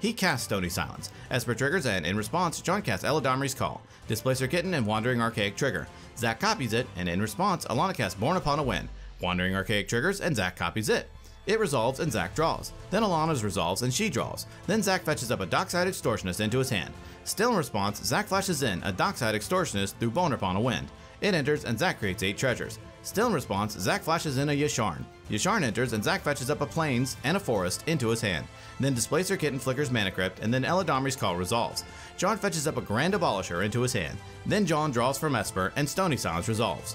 He casts Stony Silence. Esper triggers, and in response, John casts Eladamri's Call, Displacer Kitten, and Wandering Archaic trigger. Zack copies it, and in response, Alana casts Borne Upon a Wind. Wandering Archaic triggers, and Zack copies it. It resolves and Zack draws. Then Alana's resolves and she draws. Then Zack fetches up a Dockside Extortionist into his hand. Still in response, Zack flashes in a Dockside Extortionist through Borne Upon a Wind. It enters and Zack creates 8 treasures. Still in response, Zack flashes in a Yasharn. Yasharn enters and Zack fetches up a Plains and a Forest into his hand. Then Displacer Kitten flickers Mana Crypt and then Eladamri's Call resolves. John fetches up a Grand Abolisher into his hand. Then John draws from Esper and Stony Silence resolves.